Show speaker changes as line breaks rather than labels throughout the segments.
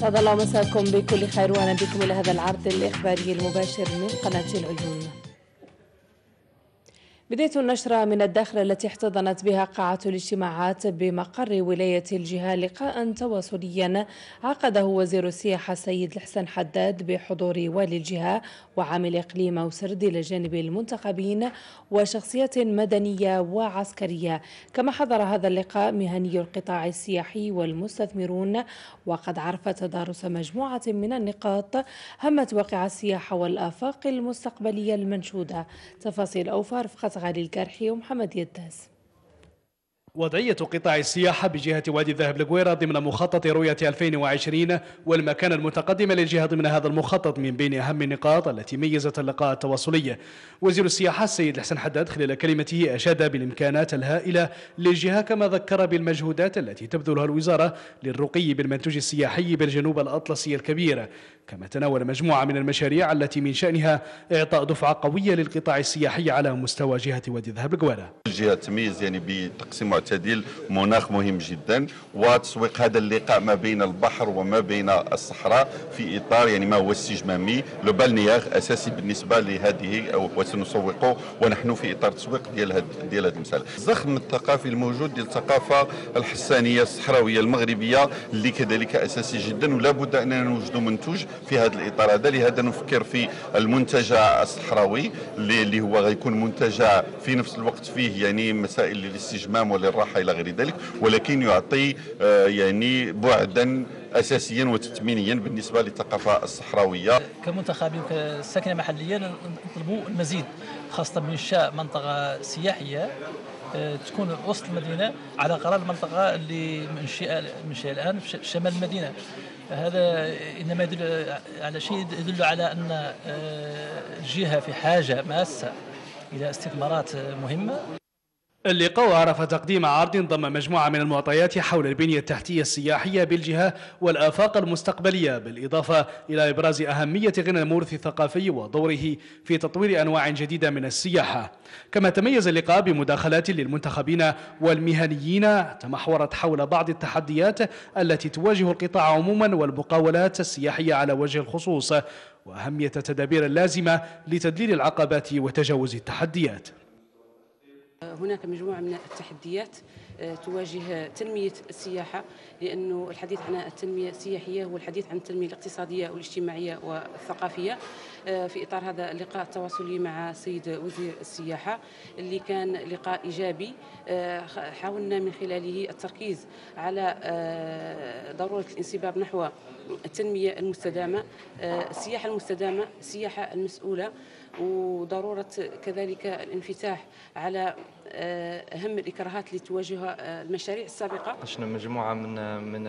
أسعد الله مساكم بكل خير وأهلا بكم إلى هذا العرض الإخباري المباشر من قناة العيون بداية النشرة من الداخل التي احتضنت بها قاعة الاجتماعات بمقر ولاية الجهة لقاء تواصليا عقده وزير السياحة السيد الحسن حداد بحضور والي الجهة وعامل إقليم وسرد إلى جانب المنتخبين وشخصيات مدنية وعسكرية. كما حضر هذا اللقاء مهني القطاع السياحي والمستثمرون وقد عرف تدارس مجموعة من النقاط همت واقع السياحة والآفاق المستقبلية المنشودة. تفاصيل أوفى رفقة غالي الكرحي ومحمد يداس
وضعية قطاع السياحة بجهة وادي الذهب القويرة ضمن مخطط رؤية 2020 والمكان المتقدم للجهة ضمن هذا المخطط من بين أهم النقاط التي ميزت اللقاء التواصلي. وزير السياحة السيد الحسن حداد خلال كلمته أشاد بالإمكانات الهائلة للجهة كما ذكر بالمجهودات التي تبذلها الوزارة للرقي بالمنتوج السياحي بالجنوب الأطلسي الكبير. كما تناول مجموعة من المشاريع التي من شأنها إعطاء دفعة قوية للقطاع السياحي على مستوى جهة وادي الذهب القويرة
الجهة تميز يعني بتقسيم معتدل مناخ مهم جدا. وتسويق هذا اللقاء ما بين البحر وما بين الصحراء في إطار يعني ما هو استجمامي لو بالنياغ أساسي بالنسبة لهذه وسنسوقه ونحن في إطار تسويق ديال هذا ديال هذا المسألة. الزخم الثقافي الموجود ديال الثقافة الحسانية الصحراوية المغربية اللي كذلك أساسي جدا ولا بد أننا نوجدوا منتوج في هذا الإطار هذا. لهذا نفكر في المنتجع الصحراوي اللي هو غيكون منتجع في نفس الوقت فيه يعني مسائل للاستجمام وللراحه إلى غير ذلك ولكن يعطي آه، يعني بعدا اساسيا وتثمينيا بالنسبة للثقافة الصحراوية.
كمنتخبين كساكنة محلية نطلبوا المزيد خاصة بانشاء منطقة سياحية آه، تكون وسط المدينة على قرار المنطقة اللي منشئه منشئه الآن في شمال المدينة. هذا إنما يدل على شيء يدل على أن الجهة آه، في حاجة ماسة إلى استثمارات مهمة.
اللقاء عرف تقديم عرض ضم مجموعة من المعطيات حول البنية التحتية السياحية بالجهة والآفاق المستقبلية بالإضافة إلى إبراز أهمية غنى المورث الثقافي ودوره في تطوير أنواع جديدة من السياحة. كما تميز اللقاء بمداخلات للمنتخبين والمهنيين تمحورت حول بعض التحديات التي تواجه القطاع عموما والمقاولات السياحية على وجه الخصوص وأهمية التدابير اللازمة لتدليل العقبات وتجاوز التحديات.
هناك مجموعة من التحديات آه، تواجه تنمية السياحة لأنه الحديث عن التنمية السياحية هو الحديث عن التنمية الاقتصادية والاجتماعية والثقافية آه، في إطار هذا اللقاء التواصلي مع السيد وزير السياحة اللي كان لقاء إيجابي آه، حاولنا من خلاله التركيز على ضرورة الانسباب نحو التنمية المستدامة السياحة المستدامة السياحة المسؤولة وضرورة كذلك الانفتاح على آه، أهم الإكراهات اللي تواجهها آه، المشاريع السابقة.
ناقشنا مجموعة من من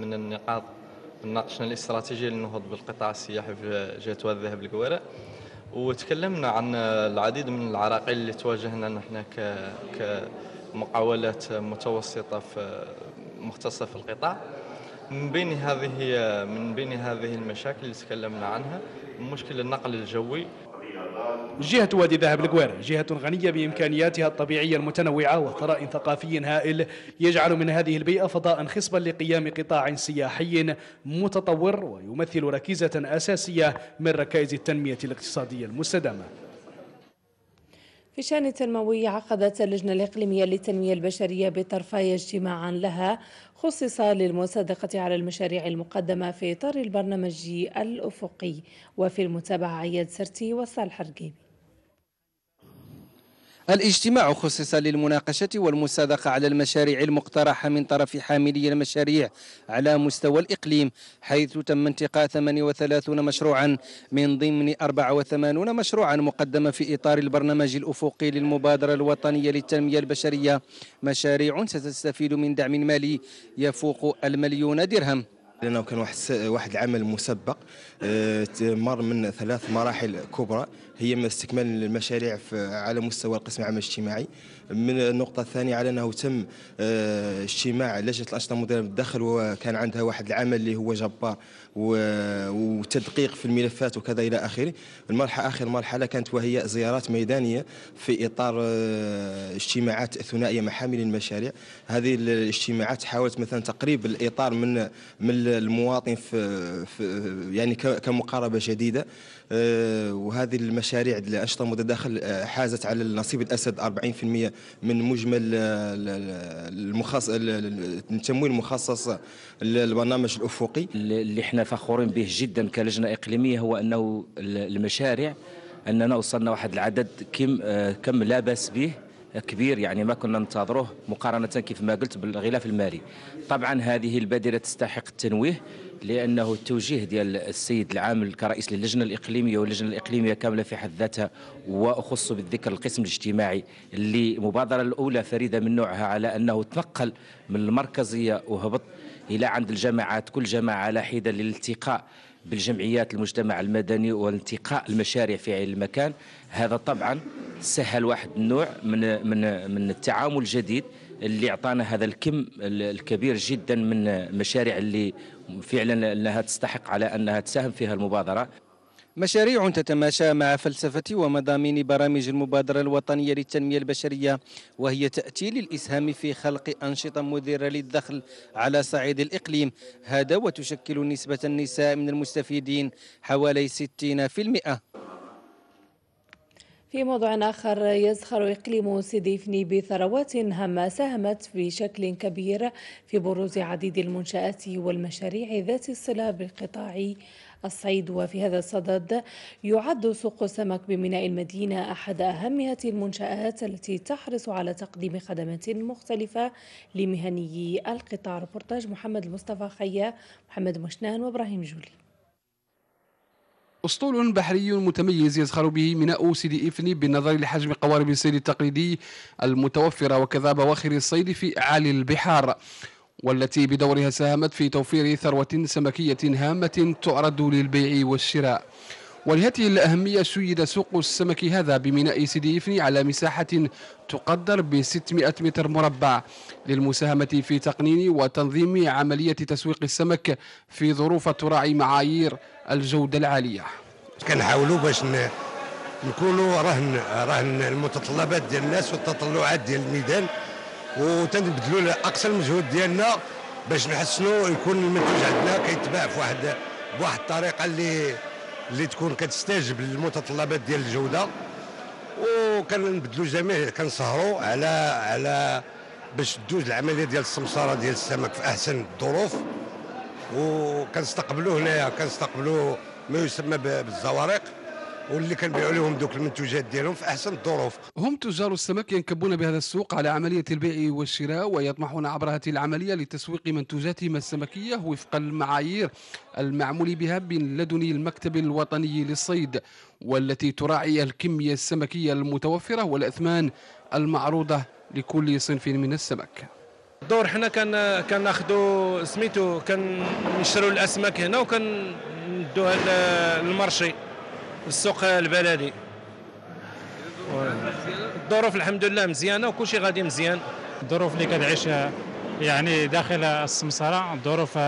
من النقاط. ناقشنا الاستراتيجية للنهوض بالقطاع السياحي في جهة الذهب القويرة وتكلمنا عن العديد من العراقيل اللي تواجهنا نحن كمقاولات متوسطة في مختصة في القطاع. من بين هذه من بين هذه المشاكل اللي تكلمنا عنها مشكل النقل الجوي
جهة وادي ذهب القويرة جهة غنية بإمكانياتها الطبيعية المتنوعة وثراء ثقافي هائل يجعل من هذه البيئة فضاء خصبا لقيام قطاع سياحي متطور ويمثل ركيزة أساسية من ركائز التنمية الاقتصادية المستدامة.
في شأن التنموي عقدت اللجنة الإقليمية للتنمية البشرية بطرفي اجتماعا لها خصص للمصادقة على المشاريع المقدمة في إطار البرنامج الأفقي. وفي المتابعة عياد سرتي وصالح رقيبي
الاجتماع خصص للمناقشة والمصادقة على المشاريع المقترحة من طرف حاملي المشاريع على مستوى الإقليم حيث تم انتقاء 38 مشروعا من ضمن 84 مشروعا مقدمة في إطار البرنامج الأفقي للمبادرة الوطنية للتنمية البشرية. مشاريع ستستفيد من دعم مالي يفوق المليون درهم.
لأنه كان واحد واحد العمل مسبق آه، مر من ثلاث مراحل كبرى. هي استكمال المشاريع على مستوى القسم العام الاجتماعي. من النقطة الثانية على أنه تم آه، اجتماع لجنة الأنشطة المديرة بالداخل وكان عندها واحد العمل اللي هو جبار وتدقيق في الملفات وكذا إلى آخره. المرحلة آخر مرحلة كانت وهي زيارات ميدانية في إطار آه، اجتماعات ثنائية مع المشاريع هذه الاجتماعات حاولت مثلا تقريب الإطار من من المواطن في, في يعني كمقاربة جديدة آه، وهذه المشاريع الأنشطة المتداخل آه، حازت على النصيب الأسد 40% من مجمل المخصص التمويل المخصص للبرنامج الأفقي.
اللي إحنا فخورين به جدا كلجنة إقليمية هو أنه المشاريع أننا وصلنا واحد العدد كم آه، كم لا بأس به كبير يعني ما كنا ننتظروه مقارنة كيف ما قلت بالغلاف المالي. طبعا هذه البادرة تستحق التنويه لأنه التوجيه ديال السيد العامل كرئيس للجنة الإقليمية واللجنة الإقليمية كاملة في حد ذاتها وأخص بالذكر القسم الاجتماعي اللي مبادرة الأولى فريدة من نوعها على أنه تنقل من المركزية وهبط إلى عند الجماعات كل جماعة على حدة للالتقاء بالجمعيات المجتمع المدني والانتقاء المشاريع في المكان. هذا طبعا سهل واحد النوع من من من التعامل الجديد اللي أعطانا هذا الكم الكبير جدا من المشاريع اللي فعلا انها تستحق على أنها تساهم فيها المبادرة.
مشاريع تتماشى مع فلسفة ومضامين برامج المبادرة الوطنية للتنمية البشرية وهي تأتي للإسهام في خلق أنشطة مديرة للدخل على صعيد الإقليم. هذا وتشكل نسبة النساء من المستفيدين حوالي 60%
في موضوع آخر يزخر إقليم سيديفني بثروات هامة ساهمت بشكل كبير في بروز عديد المنشآت والمشاريع ذات الصلة بالقطاع الصيد وفي هذا الصدد يعد سوق السمك بميناء المدينة أحد أهم هذه المنشآت التي تحرص على تقديم خدمات مختلفة لمهنيي القطاع. ربورتاج محمد المصطفى خيا محمد مشنان وإبراهيم جولي.
أسطول بحري متميز يزخر به ميناء سيدي إفني بالنظر لحجم قوارب الصيد التقليدي المتوفرة وكذا بواخر الصيد في أعالي البحار والتي بدورها ساهمت في توفير ثروة سمكية هامة تعرض للبيع والشراء. ولهذه الأهمية شيد سوق السمك هذا بميناء سيدي إفني على مساحة تقدر ب 600 متر مربع للمساهمة في تقنين وتنظيم عملية تسويق السمك في ظروف تراعي معايير الجودة العالية.
كنحاولوا باش نكونوا رهن رهن المتطلبات ديال الناس والتطلعات ديال الميدان وتنبذلوا اقصى المجهود ديالنا باش نحسنوا يكون المنتوج عندنا كيتباع في واحد بواحد الطريقة اللي اللي تكون كتستجب للمتطلبات ديال الجودة. وكنبذلوا جميع كنسهروا على على باش تدوز العملية ديال السمسارة ديال السمك في أحسن الظروف. وكنستقبلوا هنايا كنستقبلوا ما يسمى بالزوارق. واللي كنبيعوا لهم دوك المنتوجات ديالهم في أحسن الظروف.
هم تجار السمك ينكبون بهذا السوق على عملية البيع والشراء ويطمحون عبر هذه العملية لتسويق منتوجاتهم السمكية وفق المعايير المعمول بها من لدن المكتب الوطني للصيد والتي تراعي الكمية السمكية المتوفرة والأثمان المعروضة لكل صنف من السمك.
الدور حنا كان كناخذوا سميتو كنشروا الأسماك هنا وكندوها للمرشي. السوق البلدي. الظروف الحمد لله مزيانه وكل شيء غادي مزيان.
الظروف اللي كتعيش يعني داخل السمسره ظروف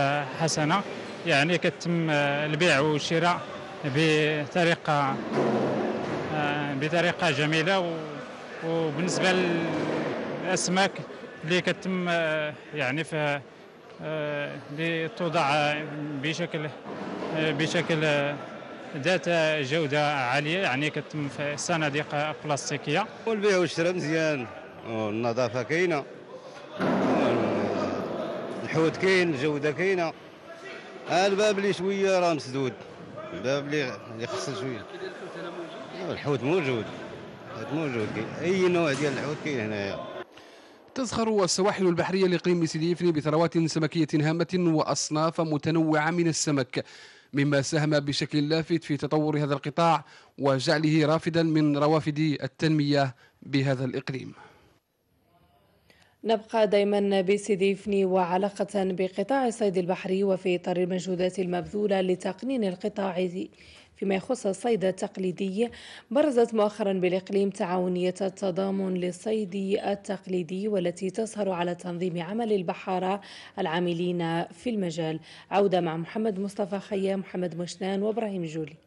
حسنه. يعني كتم البيع والشراء بطريقة بطريقة جميلة وبالنسبة للأسماك اللي كتم يعني في اللي توضع بشكل بشكل ذات جودة عالية يعني كتم في صناديق بلاستيكية.
والبيع والشراء مزيان. والنظافة كاينة. الحوت كاين الجودة كاينة. الباب اللي شوية راه مسدود. الباب اللي خص شوية. الحوت موجود. الحوت موجود. أي نوع ديال الحوت كاين هنايا.
تزخر السواحل البحرية لإقليم سيدي إفني بثروات سمكية هامة وأصناف متنوعة من السمك. مما ساهم بشكل لافت في تطور هذا القطاع وجعله رافدا من روافد التنمية بهذا الإقليم.
نبقى دائما بسيديفني وعلاقة بقطاع الصيد البحري وفي إطار المجهودات المبذولة لتقنين القطاع فيما يخص الصيد التقليدي برزت مؤخرا بالإقليم تعاونية التضامن للصيد التقليدي والتي تسهر على تنظيم عمل البحارة العاملين في المجال. عودة مع محمد مصطفى خيام محمد مشنان وإبراهيم جولي.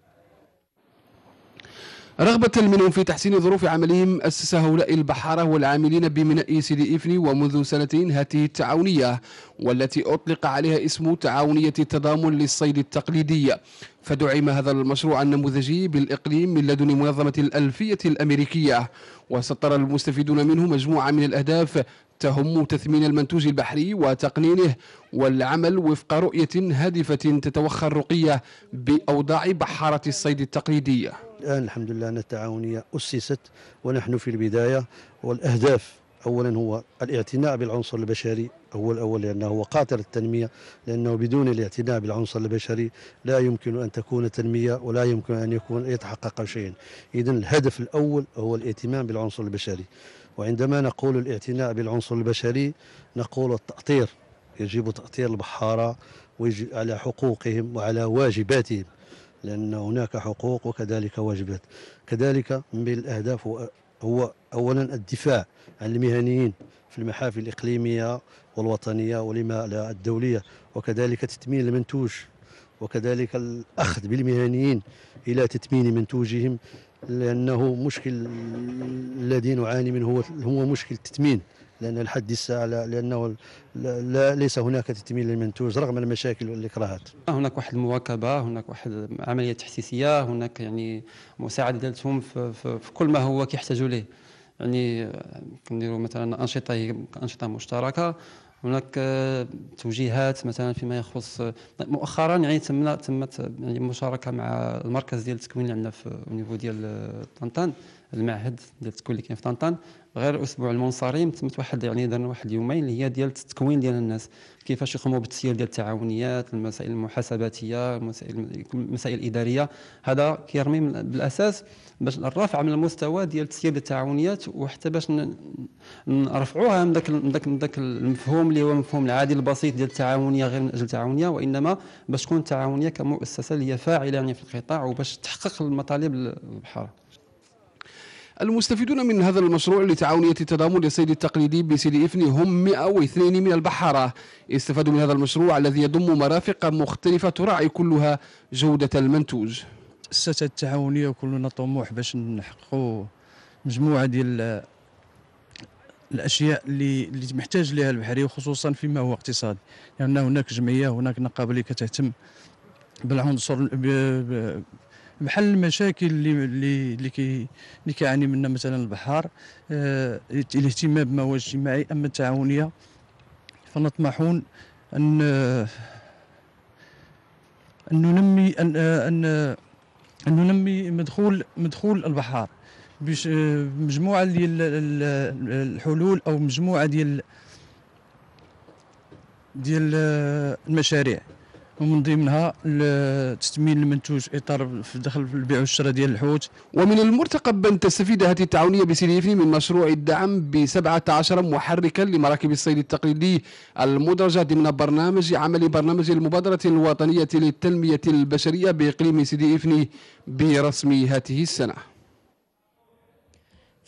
رغبة منهم في تحسين ظروف عملهم أسس هؤلاء البحارة والعاملين بميناء سيدي إفني ومنذ سنتين هذه التعاونية والتي أطلق عليها اسم تعاونية التضامن للصيد التقليدي. فدعم هذا المشروع النموذجي بالإقليم من لدن منظمة الألفية الأمريكية. وسطر المستفيدون منه مجموعة من الأهداف تهم تثمين المنتوج البحري وتقنينه والعمل وفق رؤية هادفة تتوخى الرقية بأوضاع بحارة الصيد التقليدية
الآن الحمد لله أن التعاونية أسست ونحن في البداية والأهداف أولا هو الاعتناء بالعنصر البشري أول أول لأنه هو قاطر التنمية لأنه بدون الاعتناء بالعنصر البشري لا يمكن أن تكون تنمية ولا يمكن أن يكون يتحقق شيء. إذا الهدف الأول هو الاهتمام بالعنصر البشري. وعندما نقول الاعتناء بالعنصر البشري نقول التأطير يجب تأطير البحارة على حقوقهم وعلى واجباتهم. لأن هناك حقوق وكذلك واجبات. كذلك من بين الأهداف هو أولا الدفاع عن المهنيين في المحافل الإقليمية والوطنية ولما لا الدولية وكذلك تتمين المنتوج وكذلك الأخذ بالمهنيين إلى تتمين منتوجهم لأنه مشكل الذي نعاني منه هو مشكل التتمين لأن لحد الساعة لأنه لا ليس هناك تتمين للمنتوج رغم المشاكل والإكراهات.
هناك واحد المواكبة هناك واحد عملية تحسيسية هناك يعني مساعدة ديالتهم في, في, في كل ما هو كيحتاجوا ليه. يعني كنديروا مثلا أنشطة أنشطة مشتركة. هناك توجيهات مثلا فيما يخص مؤخرا يعني تم تمت يعني مشاركة مع المركز ديال التكوين اللي عندنا في النيفو ديال طنطان. المعهد ديال التكوين اللي كاين في طنطان. غير الأسبوع المنصرم تمت واحد يعني درنا واحد يومين اللي هي ديال التكوين ديال الناس. كيفاش يقوموا بالتسيير ديال التعاونيات المسائل المحاسباتية المسائل المسائل الإدارية. هذا كيرمي بالأساس باش الرفع من المستوى ديال تسيير التعاونيات وحتى باش نرفعوها من ذاك من ذاك من ذاك المفهوم اللي هو المفهوم العادي البسيط ديال التعاونية غير من أجل التعاونية. وإنما باش تكون التعاونية كمؤسسة اللي هي فاعلة يعني في القطاع وباش تحقق المطالب البحاره
المستفيدون من هذا المشروع لتعاونية التضامن للصيد التقليدي بسيدي إفني هم 102 من البحارة. استفادوا من هذا المشروع الذي يضم مرافق مختلفة تراعي كلها جودة المنتوج.
الساسة التعاونية وكلنا طموح باش نحققوا مجموعة ديال الأشياء اللي اللي محتاج لها البحري وخصوصا فيما هو اقتصادي. لأن يعني هناك جمعية هناك نقابة اللي كتهتم بالعنصر بحل المشاكل اللي اللي اللي, كي اللي كيعاني منها مثلا البحار آه الاهتمام هو اجتماعي أما التعاونية فنطمحون أن أن ننمي أن أن أن ننمي مدخول مدخول البحار باش مجموعة ديال الحلول أو مجموعة ديال ديال المشاريع. ومن ضمنها تثمين المنتوج إطار في دخل في البيع والشراء ديال الحوت.
ومن المرتقب ان تستفيد هذه التعاونية بسيليفني من مشروع الدعم ب 17 محركا لمراكب الصيد التقليدي المدرجة ضمن برنامج عمل برنامج المبادرة الوطنية للتنمية البشرية بإقليم سيدي إفني برسم هذه السنة.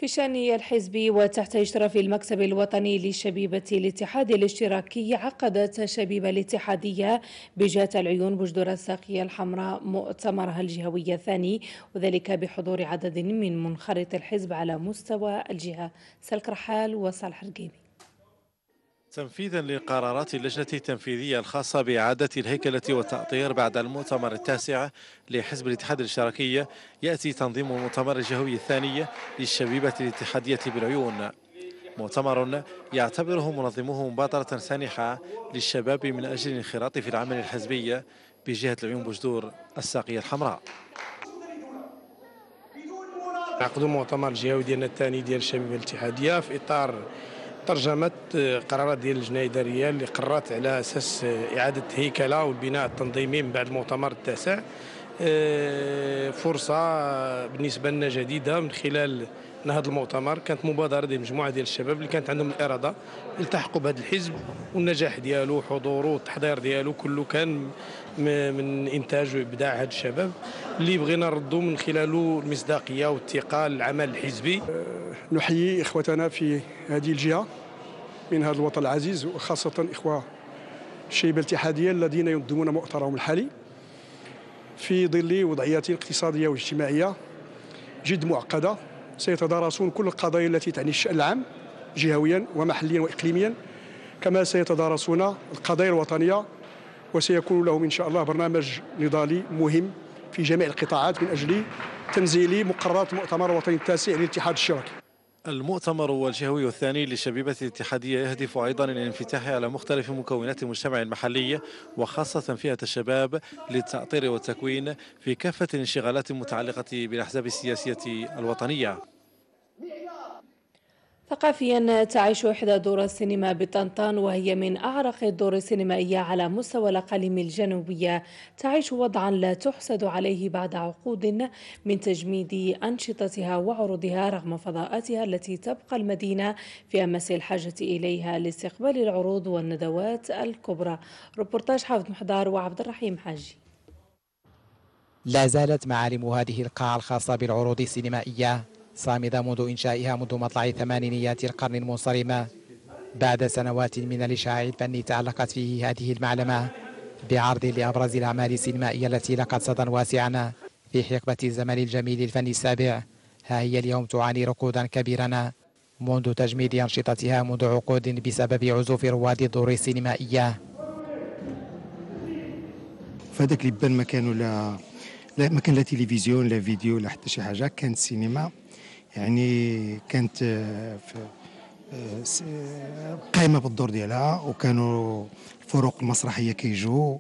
في شأن الحزب وتحت إشراف المكتب الوطني لشبيبة الاتحاد الاشتراكي عقدت شبيبة الاتحادية بجهة العيون بجدر الساقية الحمراء مؤتمرها الجهوي الثاني وذلك بحضور عدد من منخرط الحزب على مستوى الجهة. سلك رحال وصالح القيمي.
تنفيذا لقرارات اللجنة التنفيذية الخاصة بإعادة الهيكلة والتأطير بعد المؤتمر التاسع لحزب الاتحاد الاشتراكي يأتي تنظيم المؤتمر الجهوي الثاني للشبيبة الاتحادية بالعيون. مؤتمر يعتبره منظموه مبادرة سانحة للشباب من أجل الانخراط في العمل الحزبي بجهة العيون بجدور الساقية الحمراء.
نعقدوا مؤتمر جهوي ديالنا الثاني ديال الشبيبة الاتحادية في إطار ترجمة قرارات ديال اللجنة الإدارية اللي قررت على أساس إعادة هيكلة والبناء التنظيمي من بعد المؤتمر التاسع. فرصة بالنسبة لنا جديدة من خلال هذا المؤتمر كانت مبادرة ديال مجموعة ديال الشباب اللي كانت عندهم الإرادة التحقوا بهذا الحزب والنجاح ديالو حضوره والتحضير ديالو كله كان من إنتاج وإبداع هذا الشباب اللي بغينا نردوا من خلاله المصداقية والثقه للعمل الحزبي.
نحيي إخوتنا في هذه الجهة من هذا الوطن العزيز وخاصة إخوة الشيبه الاتحادية الذين ينظمون مؤتمرهم الحالي في ظل وضعيات اقتصادية واجتماعية جد معقدة. سيتدارسون كل القضايا التي تعني الشأن العام جهويا ومحليا واقليميا كما سيتدارسون القضايا الوطنية وسيكون لهم إن شاء الله برنامج نضالي مهم في جميع القطاعات من أجل تنزيل مقررات المؤتمر الوطني التاسع للاتحاد الشركي
المؤتمر والجهوي الثاني لشبيبة الاتحادية يهدف أيضا إلى الانفتاح على مختلف مكونات المجتمع المحلي وخاصة فئة الشباب للتأطير والتكوين في كافة الانشغالات المتعلقة بالأحزاب السياسية الوطنية.
ثقافيا تعيش إحدى دور السينما بطنطان وهي من أعرق الدور السينمائية على مستوى الأقاليم الجنوبية. تعيش وضعا لا تحسد عليه بعد عقود من تجميد أنشطتها وعروضها رغم فضاءاتها التي تبقى المدينة في أمس الحاجة إليها لاستقبال العروض والندوات الكبرى. روبورتاج حافظ محضار وعبد الرحيم حاجي.
لا زالت معالم هذه القاعة الخاصة بالعروض السينمائية. صامدة منذ إنشائها منذ مطلع ثمانينيات القرن المنصرم. بعد سنوات من الإشعاع الفني تعلقت فيه هذه المعلمة بعرض لأبرز الأعمال السينمائية التي لقت صدى واسعا في حقبة الزمن الجميل الفني السابع. ها هي اليوم تعاني ركودا كبيرا منذ تجميد أنشطتها منذ عقود بسبب عزوف رواد الدور السينمائية.
فهذاك اللي بان ما كانوا لا لا ما كان لا تلفزيون لا فيديو لا حتى شي حاجة كانت سينما. يعني كانت آه، في آه، قائمه بالدور ديالها وكانوا الفرق المسرحية كيجوا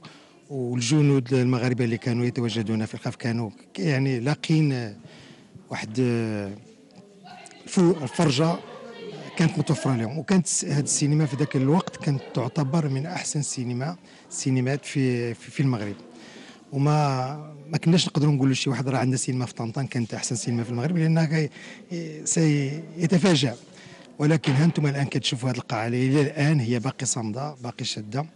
والجنود المغاربة اللي كانوا يتواجدون في الخلف كانوا يعني لاقين واحد آه، الفرجه كانت متوفرة لهم. وكانت هذه السينما في ذاك الوقت كانت تعتبر من أحسن السينما السينمات في في المغرب. وما ما كناش نقدروا نقولوا شي واحد راه عندنا سينما في طنطا كانت أحسن سينما في المغرب لأنها سيتفاجأ ولكن ها أنتم الآن كتشوفوا هذه القاعة إلى الآن هي باقي صامدة باقي شادة.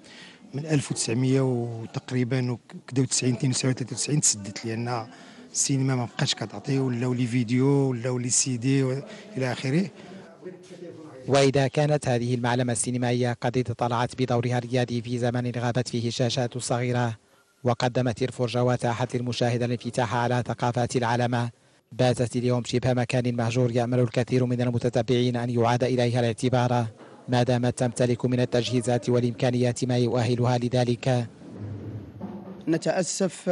من 1900 وتقريبا كدا 90 93 تسدت لأن السينما ما بقاش كتعطي ولاو لي فيديو ولاو لي سي دي إلى آخره.
وإذا كانت هذه المعلمة السينمائية قد اطلعت بدورها الريادي في زمن غابت فيه الشاشات الصغيرة وقدمت الفرجة واتاحت للمشاهد الانفتاح على ثقافات العالم. باتت اليواليوم شبه مكان مهجور يأمل الكثير من المتتبعين أن يعاد إليها الاعتبار ما دامت تمتلك من التجهيزات والإمكانيات ما يؤهلها لذلك.
نتأسف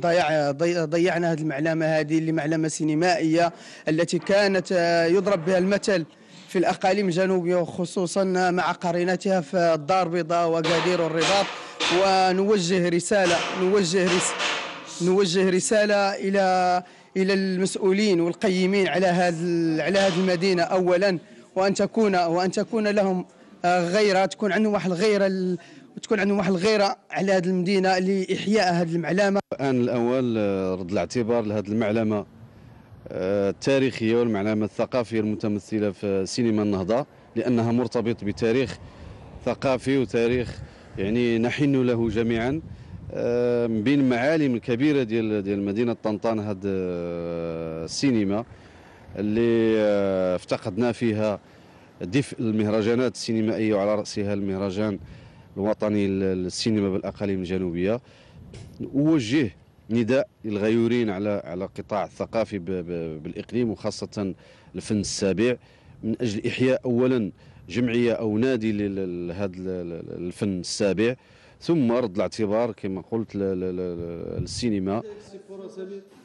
ضيع ضيعنا هذه المعلمه هذه اللي معلمه سينمائيه التي كانت يضرب بها المثل. في الأقاليم الجنوبية وخصوصا مع قرينتها في الدار البيضاء وقادير والرباط ونوجه رسالة نوجه رس نوجه رسالة إلى إلى المسؤولين والقيمين على هذه على هذه المدينة أولا. وأن تكون وأن تكون لهم غيرة تكون عندهم واحد الغيرة وتكون عندهم واحد الغيرة على هذه المدينة لإحياء هذه المعلمة.
الآن الأول رد الاعتبار لهذه المعلمة. آه، التاريخية والمعلمة الثقافية المتمثلة في سينما النهضة لأنها مرتبط بتاريخ ثقافي وتاريخ يعني نحن له جميعا. آه، من بين المعالم الكبيرة ديال ديال مدينة طنطان هذه آه، السينما اللي آه، افتقدنا فيها دفء المهرجانات السينمائية وعلى رأسها المهرجان الوطني للسينما بالأقاليم الجنوبية. اوجه نداء للغيورين على على القطاع الثقافي بالإقليم وخاصة الفن السابع. من أجل إحياء اولا جمعية أو نادي لهذا الفن السابع. ثم رد الاعتبار كما قلت للسينما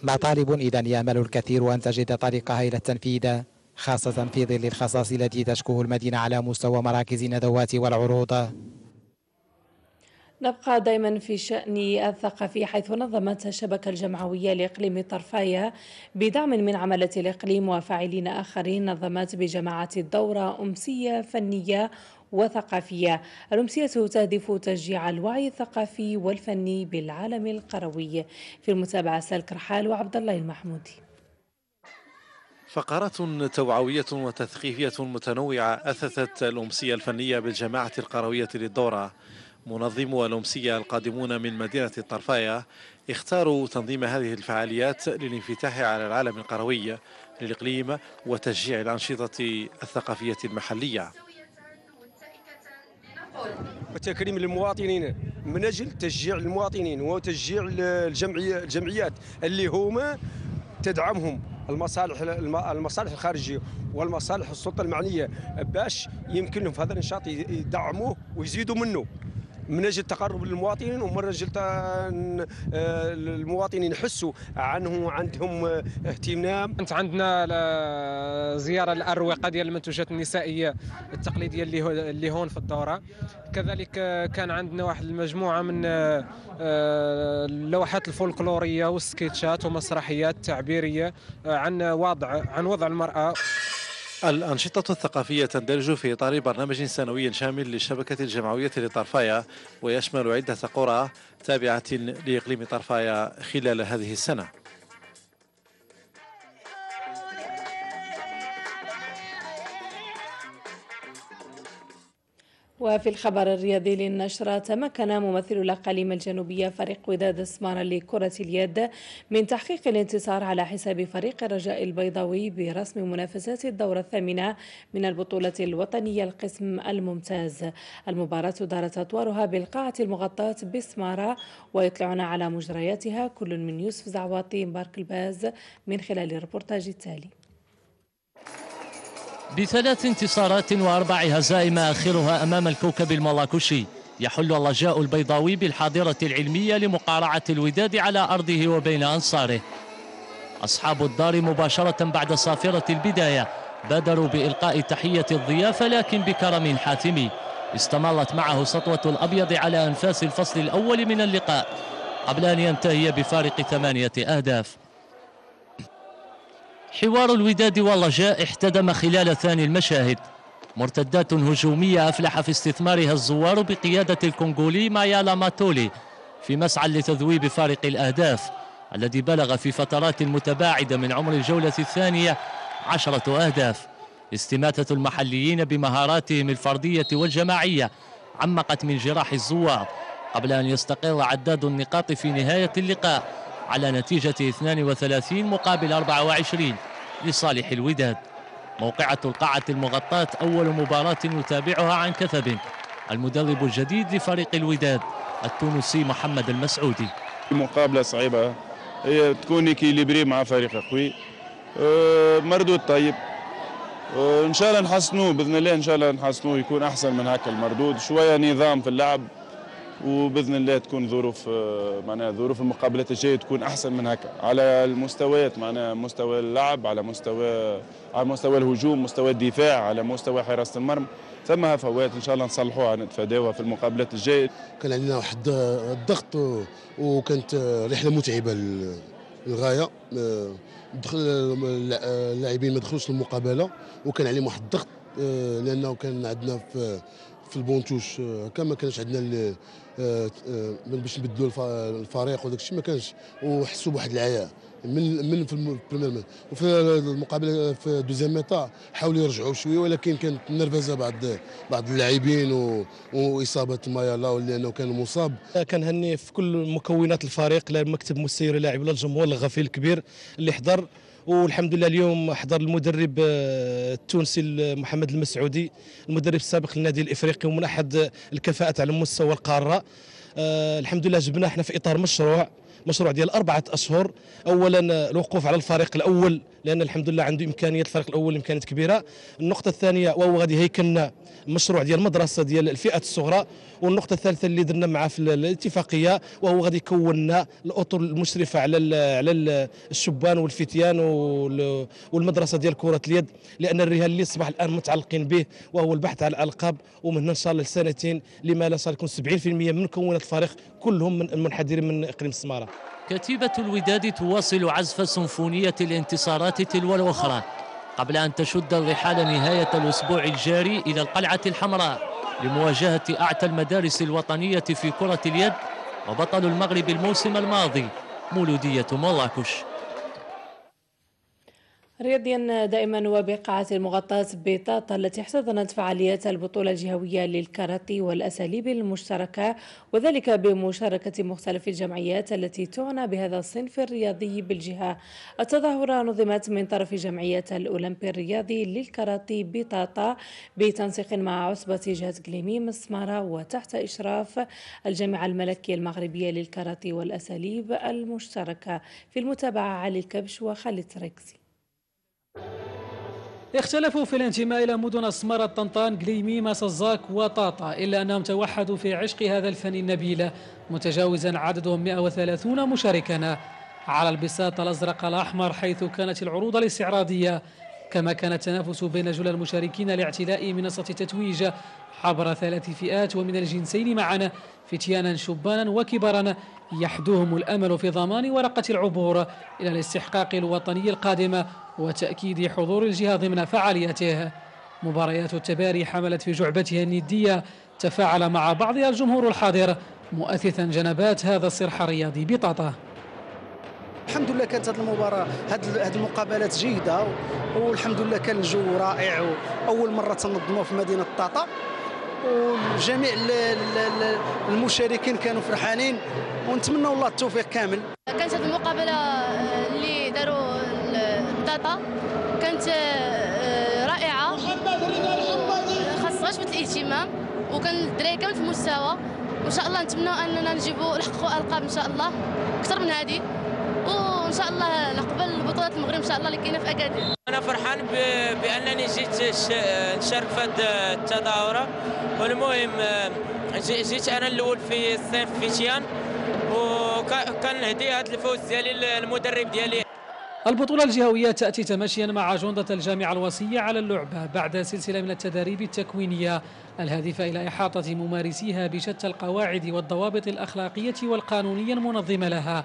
مطالب اذا يامل الكثير أن تجد طريقها إلى التنفيذ خاصة في ظل الخصاص التي تشكوه المدينة على مستوى مراكز الندوات والعروض.
نبقى دائما في شأن الثقافي حيث نظمت الشبكة الجمعوية لإقليم طرفايا بدعم من عملة الإقليم وفاعلين آخرين نظمت بجماعة الدورة أمسية فنية وثقافية. الأمسية تهدف تشجيع الوعي الثقافي والفني بالعالم القروي. في المتابعة سلك رحال وعبد الله المحمودي.
فقرات توعوية وتثقيفية متنوعة أثثت الأمسية الفنية بالجماعة القروية للدورة. منظمو الأمسية القادمون من مدينة الطرفاية اختاروا تنظيم هذه الفعاليات للانفتاح على العالم القروي للإقليم وتشجيع الأنشطة الثقافية المحلية.
وتكريم المواطنين من أجل تشجيع المواطنين وتشجيع الجمعية الجمعيات اللي هما تدعمهم المصالح المصالح الخارجية والمصالح السلطة المعنية باش يمكن لهم في هذا النشاط يدعموه ويزيدوا منه. من أجل التقرب للمواطنين ومن أجل المواطنين يحسوا عنه عندهم اهتمام.
كانت عندنا زيارة للأروقة ديال المنتوجات النسائية التقليدية اللي اللي هون في الدورة. كذلك كان عندنا واحد المجموعة من اللوحات الفولكلورية والسكيتشات ومسرحيات تعبيرية عن وضع عن وضع المرأة.
الأنشطة الثقافية تندرج في إطار برنامج سنوي شامل للشبكة الجمعوية لطرفايا ويشمل عدة قرى تابعة لإقليم طرفايا خلال هذه السنة.
وفي الخبر الرياضي للنشرة تمكن ممثل الأقاليم الجنوبية فريق وداد سمارة لكرة اليد من تحقيق الانتصار على حساب فريق الرجاء البيضاوي برسم منافسات الدورة الثامنة من البطولة الوطنية القسم الممتاز. المباراة دارت أطوارها بالقاعة المغطاة بسمارة ويطلعنا على مجرياتها كل من يوسف زعواطي مبارك الباز من خلال الريبورتاج التالي.
بثلاث انتصارات وأربع هزائم آخرها أمام الكوكب المراكشي يحل الرجاء البيضاوي بالحاضرة العلمية لمقارعة الوداد على أرضه وبين أنصاره. أصحاب الدار مباشرة بعد صافرة البداية بادروا بإلقاء تحية الضيافة لكن بكرم حاتمي استمرت معه سطوة الأبيض على أنفاس الفصل الأول من اللقاء قبل أن ينتهي بفارق ثمانية أهداف حوار الوداد والرجاء احتدم خلال ثاني المشاهد. مرتدات هجومية أفلح في استثمارها الزوار بقيادة الكونغولي مايالا ماتولي في مسعى لتذويب فارق الأهداف الذي بلغ في فترات متباعدة من عمر الجولة الثانية عشرة أهداف. استماتة المحليين بمهاراتهم الفردية والجماعية عمقت من جراح الزوار قبل أن يستقر عداد النقاط في نهاية اللقاء. على نتيجة 32 مقابل 24 لصالح الوداد. موقعة القاعة المغطاة أول مباراة نتابعها عن كثب. المدرب الجديد لفريق الوداد التونسي محمد المسعودي.
المقابلة صعيبة هي تكون إكيليبري مع فريق قوي. أه مردود طيب. أه إن شاء الله نحسنوه بإذن الله إن شاء الله نحسنوه يكون أحسن من هكا المردود. شوية نظام في اللعب. وبإذن الله تكون ظروف معناها ظروف المقابلات الجاية تكون أحسن من هكا على المستويات معناها مستوى اللعب على مستوى على مستوى الهجوم مستوى الدفاع على مستوى حراسة المرمى. ثم هفوات إن شاء الله نصلحوها نتفاداوها في المقابلات الجاية.
كان عندنا واحد الضغط وكانت رحلة متعبة للغاية دخل اللاعبين ما دخلوش المقابله وكان عليهم واحد الضغط لأنه كان عندنا في في البونتوش كان ما كانش عندنا باش نبدلوا الفريق وداك الشيء ما كانش. وحسوا بواحد العياء من من في ال première وفي المقابله في deuxième mi-temps حاولوا يرجعوا شوية ولكن كانت نرفزة بعض بعض اللاعبين وإصابة مايالا لأنه كان مصاب.
كنهني في كل مكونات الفريق لا المكتب مسير اللاعب ولا الجمهور الغفير الكبير اللي حضر. والحمد لله اليوم حضر المدرب التونسي محمد المسعودي المدرب السابق للنادي الإفريقي ومن أحد الكفاءات على مستوى القارة. الحمد لله جبنا إحنا في إطار مشروع مشروع ديال أربعة أشهر. أولا الوقوف على الفريق الأول لأن الحمد لله عنده إمكانيات الفريق الأول إمكانيات كبيرة. النقطة الثانية وهو غادي هيكلنا مشروع ديال المدرسة ديال الفئة الصغرى. والنقطة الثالثة اللي درنا معاه في الاتفاقية وهو غادي يكوننا الأطر المشرفة على على الشبان والفتيان والمدرسة ديال كرة اليد. لأن الرهان اللي أصبح الآن متعلقين به وهو البحث على الألقاب. ومن هنا إن شاء الله لسنتين لما لا صار يكون 70% من مكونات الفريق كلهم من منحدرين من إقليم السمارة.
كتيبة الوداد تواصل عزف سيمفونية الانتصارات تلو الأخرى قبل أن تشد الرحال نهاية الأسبوع الجاري إلى القلعة الحمراء لمواجهة أعتى المدارس الوطنية في كرة اليد وبطل المغرب الموسم الماضي مولودية مراكش.
رياضيا دائما وبقاعة المغطاة بطاطا التي احتضنت فعاليات البطولة الجهوية للكاراتي والأساليب المشتركة وذلك بمشاركة مختلف الجمعيات التي تعنى بهذا الصنف الرياضي بالجهة. التظاهرة نظمت من طرف جمعية الأولمبي الرياضي للكاراتي بطاطا بتنسيق مع عصبة جهة قليمي مسمارة وتحت إشراف الجامعة الملكية المغربية للكاراتي والأساليب المشتركة. في المتابعة علي الكبش وخالد تريكسي
اختلفوا في الانتماء إلى مدن أسمرة طنطان قليمي مسزاك وطاطا إلا أنهم توحدوا في عشق هذا الفن النبيل متجاوزا عددهم 130 مشاركا على البساط الأزرق الأحمر حيث كانت العروض الاستعراضية كما كان التنافس بين جل المشاركين لاعتلاء منصة التتويج عبر ثلاث فئات ومن الجنسين معا فتيانا شبانا وكبارا يحدوهم الأمل في ضمان ورقة العبور إلى الاستحقاق الوطني القادم. وتأكيد حضور الجهة ضمن فعاليته. مباريات التباري حملت في جعبتها الندية. تفاعل مع بعضها الجمهور الحاضر مؤثثا جنبات هذا الصرح الرياضي بطاطا.
الحمد لله كانت هذه المباراة هذه المقابلات جيدة والحمد لله كان الجو رائع. واول مرة تنظموا في مدينة طاطا وجميع المشاركين كانوا فرحانين ونتمنى الله التوفيق كامل.
كانت هذه المقابلة اللي داروا طاطا كانت آه، رائعة. خاص غشبه الإهتمام وكان الدراري كامل في مستوى وإن شاء الله نتمنى أننا نجيبوا نحققوا ألقاب إن شاء الله أكثر من هذه. وإن شاء الله نقبل بطولة المغرب إن شاء الله اللي كاينة في اكادير
أنا فرحان بأنني جيت نشارك في هذه التظاهرة. والمهم جيت أنا الأول في الصيف في تيان وكنهدي هذا الفوز ديالي للمدرب ديالي
البطولة الجهوية تأتي تماشيا مع جندة الجامعة الوصية على اللعبة بعد سلسلة من التدريب التكوينية الهادفة إلى إحاطة ممارسيها بشتى القواعد والضوابط الأخلاقية والقانونية المنظمة لها.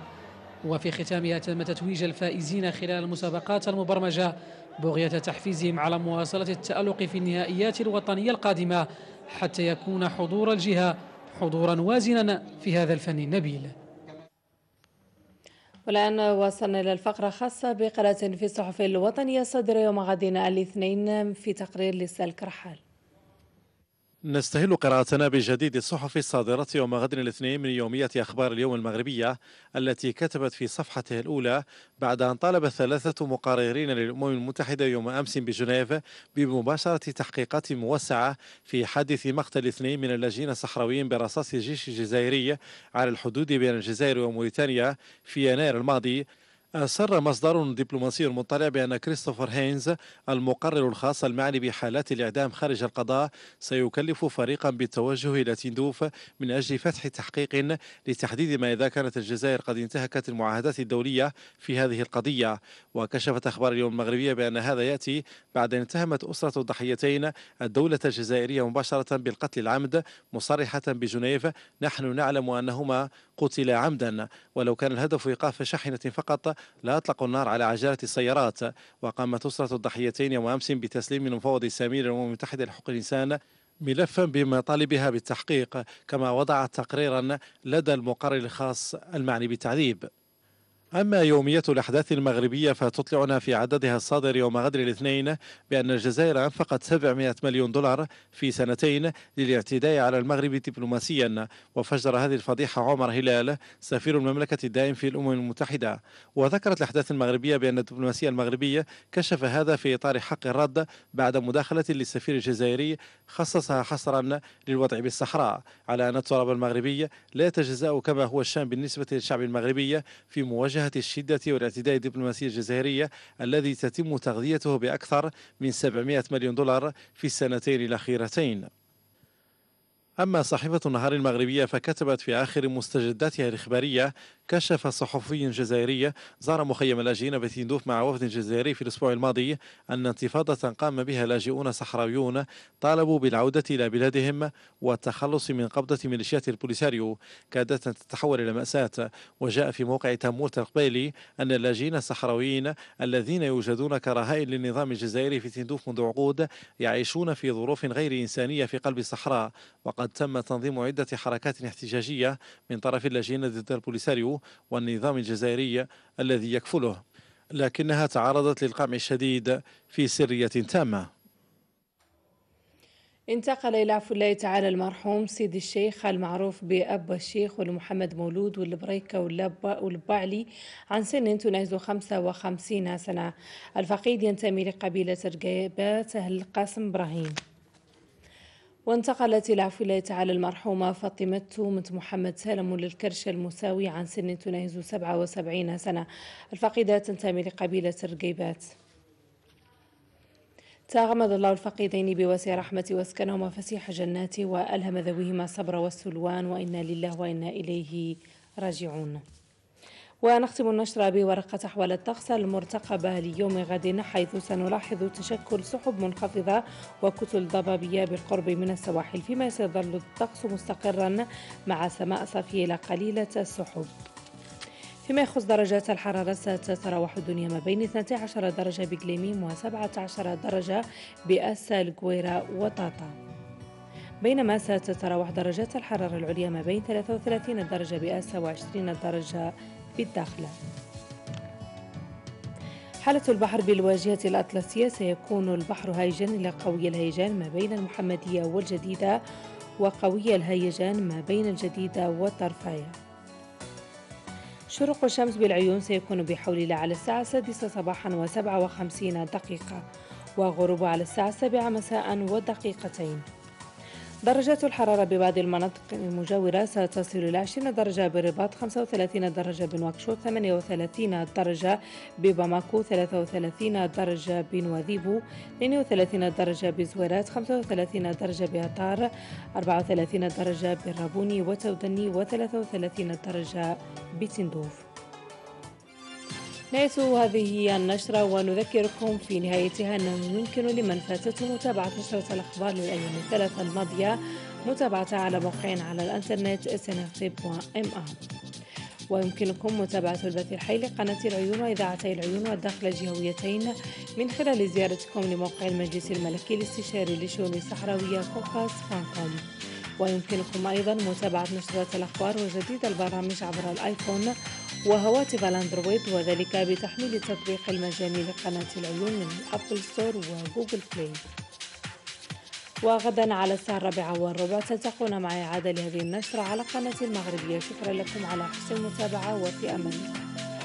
وفي ختامها تم تتويج الفائزين خلال المسابقات المبرمجة بغية تحفيزهم على مواصلة التألق في النهائيات الوطنية القادمة حتى يكون حضور الجهة حضورا وازنا في هذا الفن النبيل.
والآن وصلنا إلى الفقرة الخاصة بقراءة في الصحف الوطنية صدر يوم غد الاثنين في تقرير لسالك رحال
نستهل قراءتنا بجديد الصحف الصادرة يوم غد الاثنين من يومية أخبار اليوم المغربية التي كتبت في صفحتها الأولى بعد أن طالب ثلاثة مقررين للأمم المتحدة يوم أمس بجنيف بمباشرة تحقيقات موسعة في حادث مقتل اثنين من اللاجئين الصحراويين برصاص الجيش الجزائري على الحدود بين الجزائر وموريتانيا في يناير الماضي. أسر مصدر دبلوماسي مطلع بأن كريستوفر هينز المقرر الخاص المعني بحالات الإعدام خارج القضاء سيكلف فريقا بالتوجه إلى تندوف من أجل فتح تحقيق لتحديد ما إذا كانت الجزائر قد انتهكت المعاهدات الدولية في هذه القضية. وكشفت أخبار اليوم المغربية بأن هذا يأتي بعد أن اتهمت أسرة الضحيتين الدولة الجزائرية مباشرة بالقتل العمد مصرحة بجنيف. نحن نعلم أنهما قتلا عمدا ولو كان الهدف إيقاف شاحنة فقط لا أطلقوا النار على عجلة السيارات. وقامت أسرة الضحيتين يوم أمس بتسليم مفوض السامي للأمم المتحدة لحقوق الإنسان ملفا بمطالبها بالتحقيق. كما وضعت تقريرا لدى المقرر الخاص المعني بالتعذيب. أما يومية الأحداث المغربية فتطلعنا في عددها الصادر يوم غدر الاثنين بأن الجزائر أنفقت 700 مليون دولار في سنتين للاعتداء على المغرب دبلوماسيا. وفجر هذه الفضيحة عمر هلال سفير المملكة الدائم في الأمم المتحدة. وذكرت الأحداث المغربية بأن الدبلوماسية المغربية كشف هذا في إطار حق الرد بعد مداخلة للسفير الجزائري خصصها حصرا للوضع بالصحراء على أن التراب المغربي لا يتجزأ كما هو الشأن بالنسبة للشعب المغربي في مواجهة مواجهة الشدة والاعتداء الدبلوماسي الجزائرية الذي تتم تغذيته بأكثر من 700 مليون دولار في السنتين الأخيرتين. أما صحيفة النهار المغربية فكتبت في آخر مستجداتها الإخبارية كشف صحفي جزائري زار مخيم اللاجئين بتندوف مع وفد جزائري في الأسبوع الماضي أن انتفاضة قام بها لاجئون صحراويون طالبوا بالعودة إلى بلادهم والتخلص من قبضة ميليشيات البوليساريو. كادت أن تتحول إلى مأساة. وجاء في موقع تامور القبيلي أن اللاجئين الصحراويين الذين يوجدون كرهائن للنظام الجزائري في تندوف منذ عقود يعيشون في ظروف غير إنسانية في قلب الصحراء. وقد تم تنظيم عدة حركات احتجاجية من طرف اللاجئين ضد البوليساريو والنظام الجزائري الذي يكفله لكنها تعرضت للقمع الشديد في سرية تامة.
انتقل إلى عفو الله تعالى المرحوم سيدي الشيخ المعروف بأب الشيخ ولمحمد مولود والبريكة والبعلي عن سن تناهز 55 سنة. الفقيد ينتمي لقبيلة رقيبات أهل القاسم إبراهيم. وانتقلت إلى عفو الله تعالى المرحومة فاطمة بنت محمد سالم للكرش المساوي عن سن تناهز 77 سنة. الفقيدة تنتمي لقبيلة رقيبات تغمد الله الفقيدين بواسع رحمته واسكنهما فسيح جناته وألهم ذويهما الصبر والسلوان وإنا لله وإنا إليه راجعون. ونختم النشرة بورقة أحوال الطقس المرتقبة ليوم غد حيث سنلاحظ تشكل سحب منخفضة وكتل ضبابية بالقرب من السواحل فيما سيظل الطقس مستقرا مع سماء صافية إلى قليلة السحب. فيما يخص درجات الحرارة ستتراوح الدنيا ما بين 12 درجة بقليميم و 17 درجة بأسا القويرة وطاطا. بينما ستتراوح درجات الحرارة العليا ما بين 33 درجة بأسا و 20 درجة بالداخلة حالة البحر بالواجهة الأطلسية سيكون البحر هايجا إلى قوي الهيجان ما بين المحمدية والجديدة وقوي الهيجان ما بين الجديدة والطرفاية شروق الشمس بالعيون سيكون بحول الله على الساعة السادسة صباحا وسبعة وخمسين دقيقة وغروب على الساعة السابعة مساء ودقيقتين. درجات الحرارة ببعض المناطق المجاورة ستصل إلى 20 درجة برباط 35 درجة بنواكشوط 38 درجة بباماكو 33 درجة بنواذيبو 32 درجة بزويرات 35 درجة بأطار 34 درجة بالرابوني وتودني و33 درجة بتندوف. نهاية هذه النشرة ونذكركم في نهايتها أنه يمكن لمن فاتته متابعة نشرة الأخبار للأيام الثلاثة الماضية متابعتها على موقعنا على الإنترنت snfc.ma ويمكنكم متابعة البث الحي لقناة العيون وإذاعتي العيون والداخلة الجهويتين من خلال زيارتكم لموقع المجلس الملكي الاستشاري للشؤون الصحراوية CORCAS point com. ويمكنكم أيضا متابعة نشرات الأخبار وجديد البرامج عبر الآيفون وهواتف الأندرويد وذلك بتحميل التطبيق المجاني لقناة العيون من App Store و Google Play وغدا على الساعة الرابعة والربع تلتقون معي إعادة لهذه النشرة على قناة المغربية. شكرا لكم على حسن المتابعة وفي أمان الله.